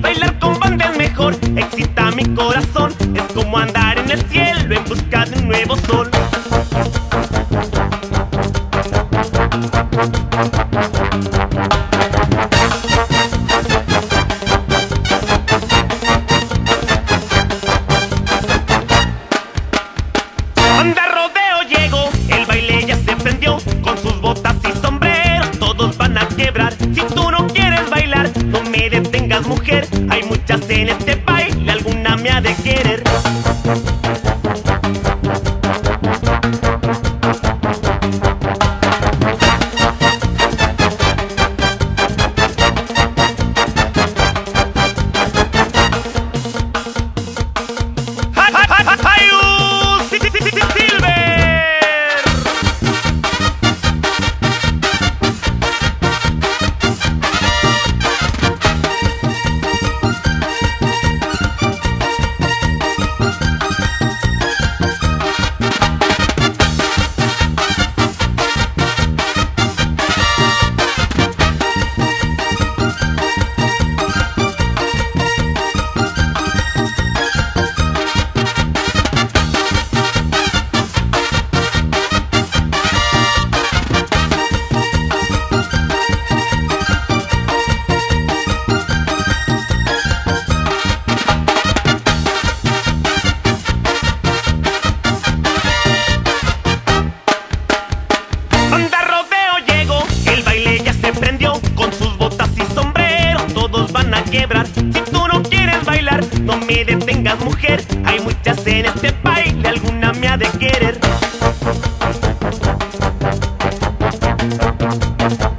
Bailar con banda mejor, excita mi corazón. Es como andar en el cielo en busca de un nuevo sol. Anda Thank